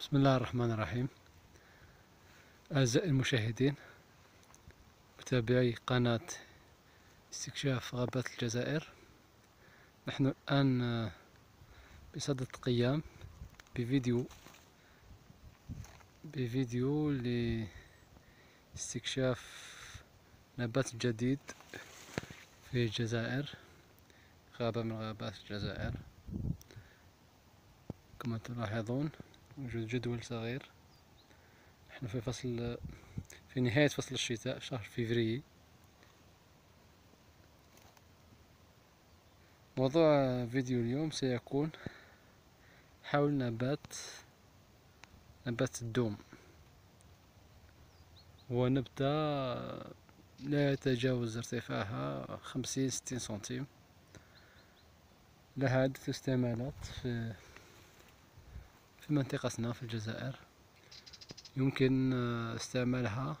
بسم الله الرحمن الرحيم. أعزائي المشاهدين متابعي قناة استكشاف غابات الجزائر. نحن الآن بصدد القيام بفيديو بفيديو لاستكشاف نبات جديد في الجزائر غابة من غابات الجزائر. كما تلاحظون جدول صغير. نحن في فصل في نهاية فصل الشتاء شهر فيفري موضوع فيديو اليوم سيكون حول نبات نبات الدوم. هو نبتة لا يتجاوز ارتفاعها خمسين ستين سنتيم. لها عدة استعمالات في في منطقتنا في الجزائر يمكن آه، استعمالها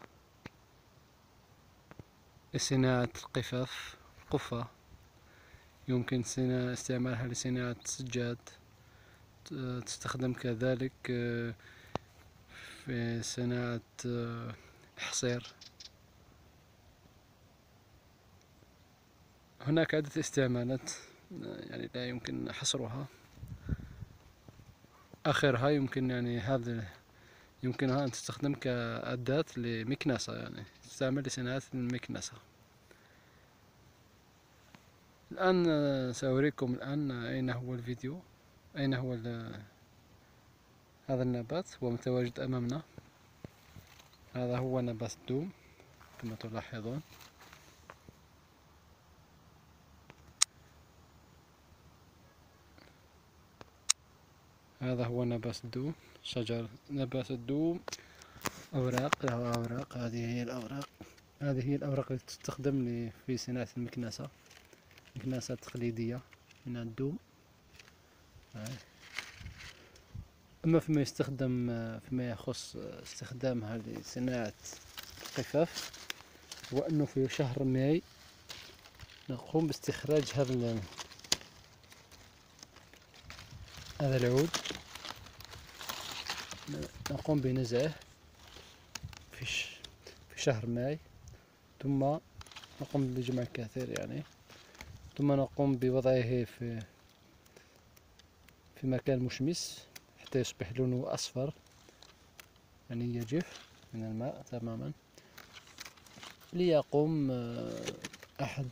لصناعة القفاف قفة يمكن استعمالها لصناعة السجاد. تستخدم كذلك آه، في صناعة الحصير. آه، هناك عدة استعمالات يعني لا يمكن حصرها. اخرها يمكن يعني هذا يمكنها ان تستخدم كأداة لمكنسة يعني تستعمل لصناعة المكنسة. الآن سأريكم الآن أين هو الفيديو أين هو هذا النبات هو متواجد أمامنا. هذا هو نبات الدوم كما تلاحظون. هذا هو نبات الدوم شجر نبات الدوم. أوراق له أوراق هذه هي الأوراق. هذه هي الأوراق التي تستخدم في صناعة المكنسة. المكنسة التقليدية من الدوم. أما فيما يستخدم فيما يخص استخدامها لصناعة القفاف هو أنه في شهر ماي نقوم باستخراج هذا هذا العود. نقوم بنزعه في شهر ماي. ثم نقوم بجمع الكثير يعني. ثم نقوم بوضعه في في مكان مشمس حتى يصبح لونه أصفر. يعني يجف من الماء تماما. ليقوم آه، أحد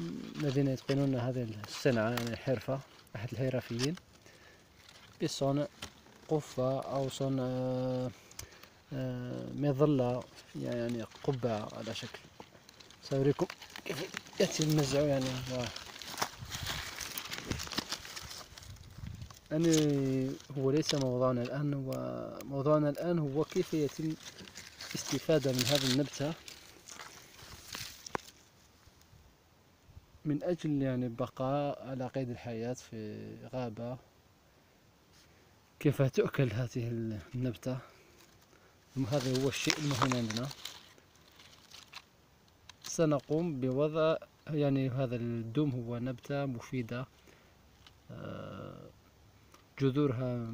الذين يتقنون هذه الصنعة يعني الحرفة أحد الحرفيين بصنع قفة أو صنع آه، مظلة يعني قبعة على شكل. سأريكم كيف يأتي النزع يعني يعني هو ليس موضوعنا الآن هو موضوعنا الآن هو كيف يتم الاستفادة من هذه النبتة. من أجل يعني البقاء على قيد الحياة في غابة كيف تؤكل هذه النبتة؟ هذا هو الشيء المهم عندنا. سنقوم بوضع يعني هذا الدوم هو نبتة مفيدة آه، جذورها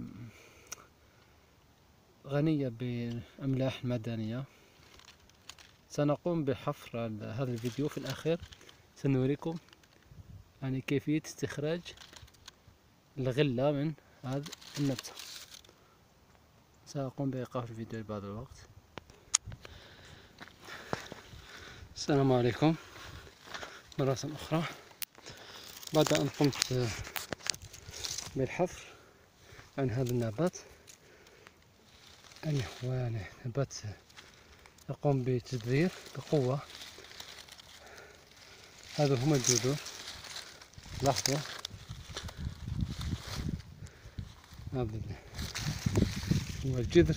غنية بالأملاح المعدنية سنقوم بحفر هذا الفيديو في الأخير. سنوريكم يعني كيفية استخراج الغلة من هذا النبتة. سأقوم بإيقاف الفيديو لبعض الوقت. السلام عليكم. مرة أخرى. بعد أن قمت بالحفر عن هذا النبات يعني هو يعني نبات يقوم بتدوير بقوة. هذا هما الجذور لاحظوا. هذا هو الجذر.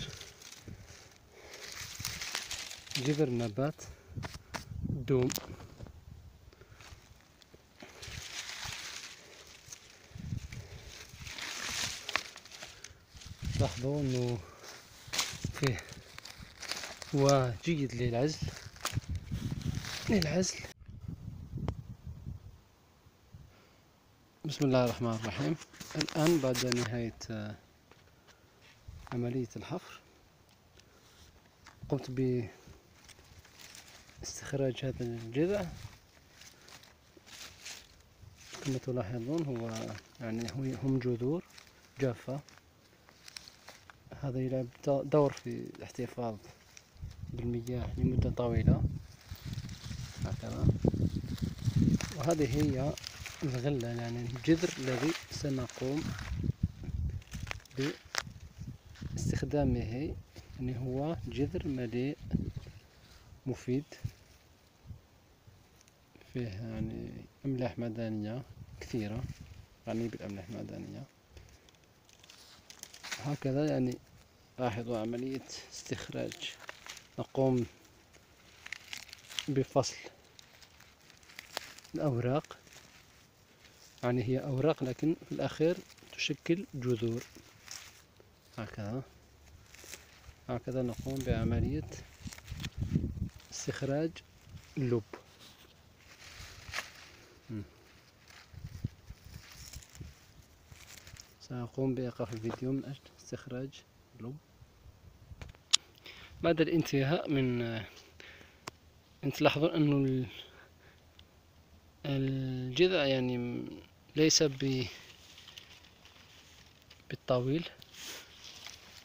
جذر نبات دوم. لاحظوا إنه فيه هو جيد للعزل. للعزل. بسم الله الرحمن الرحيم. الآن بعد نهاية آه، عملية الحفر قمت باستخراج هذا الجذع. كما تلاحظون هو يعني هم جذور جافة. هذا يلعب دور في الاحتفاظ بالمياه لمدة طويلة. هكذا. وهذه هي الغلة يعني الجذر الذي سنقوم باستخدامه يعني هو جذر مليء مفيد فيه يعني أملاح معدنية كثيرة غني بالأملاح المعدنية. هكذا يعني لاحظوا عملية استخراج. نقوم بفصل الأوراق. يعني هي أوراق لكن في الأخير تشكل جذور. هكذا. هكذا نقوم بعملية استخراج اللب سأقوم بإيقاف الفيديو من أجل استخراج اللب بعد الانتهاء من أن تلاحظون أنه الجذع يعني ليس ب بالطويل.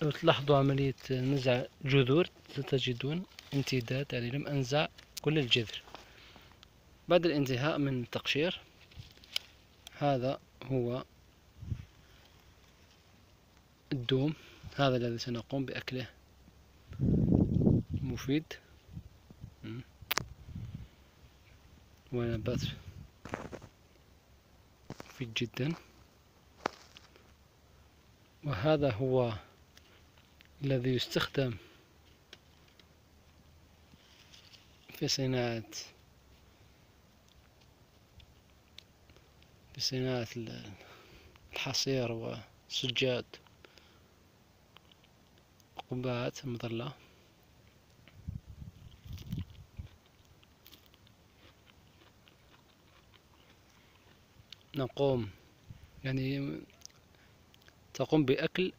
لو تلاحظوا عملية نزع جذور ستجدون امتداد يعني لم أنزع كل الجذر. بعد الانتهاء من التقشير هذا هو الدوم. هذا الذي سنقوم بأكله. مفيد. ونبات مفيد جدا. وهذا هو الذي يستخدم في صناعة في صناعة الحصير والسجاد. قبعات مظلة. نقوم. يعني تقوم بأكل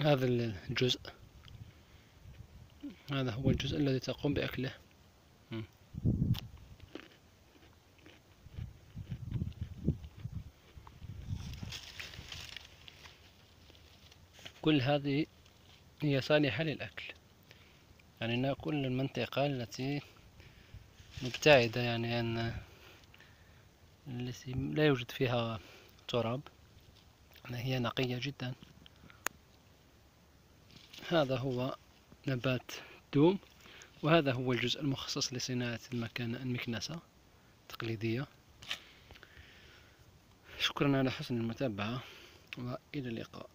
هذا الجزء. هذا هو الجزء الذي تقوم بأكله. كل هذه هي صالحة للأكل. يعني نأكل المنطقة التي مبتعدة يعني عن التي لا يوجد فيها تراب. هي نقية جدا. هذا هو نبات دوم وهذا هو الجزء المخصص لصناعة المكان المكنسة التقليدية. شكرا على حسن المتابعة وإلى اللقاء.